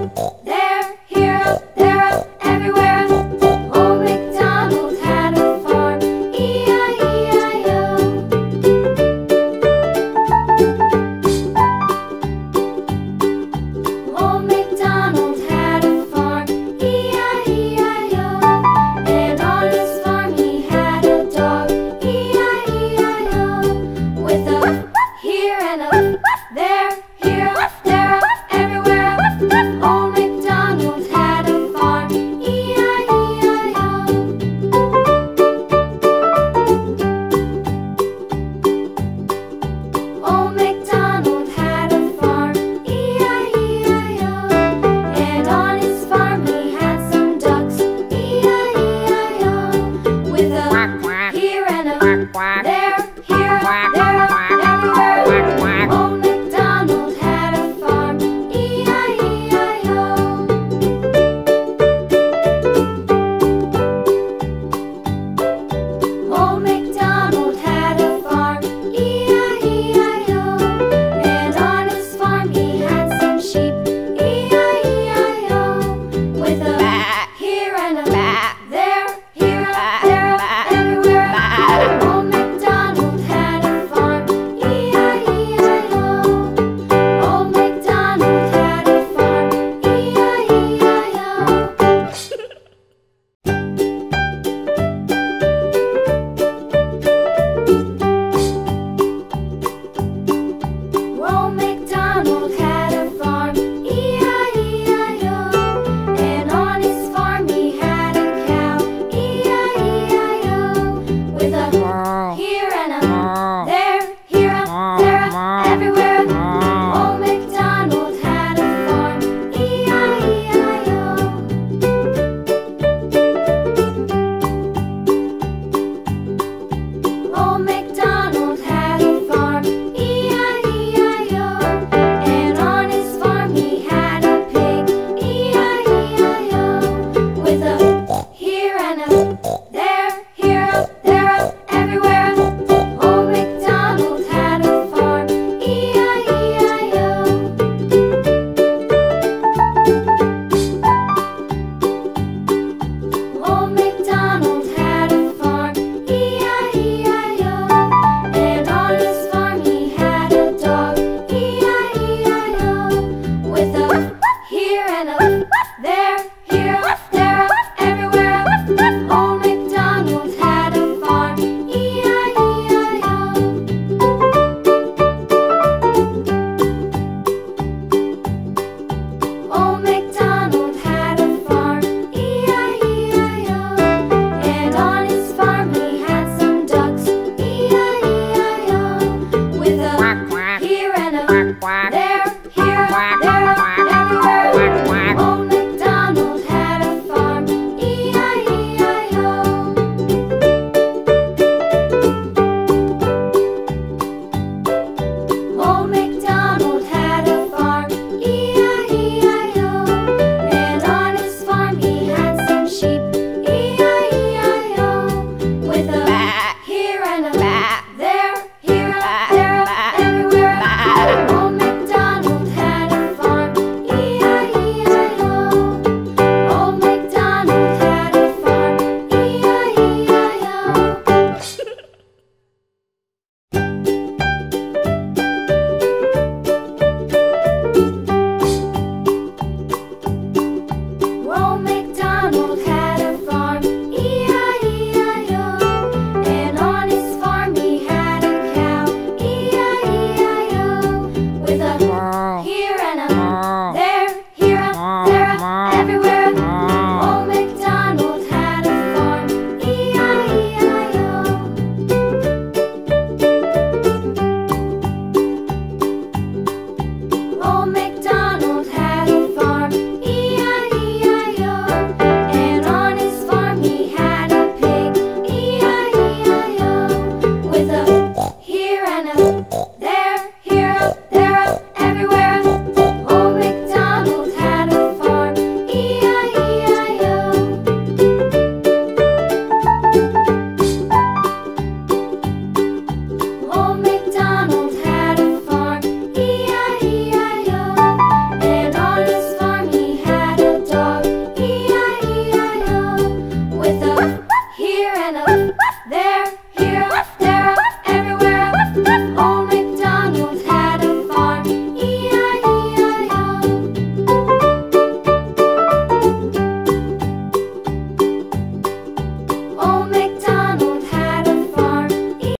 a Mom. Everywhere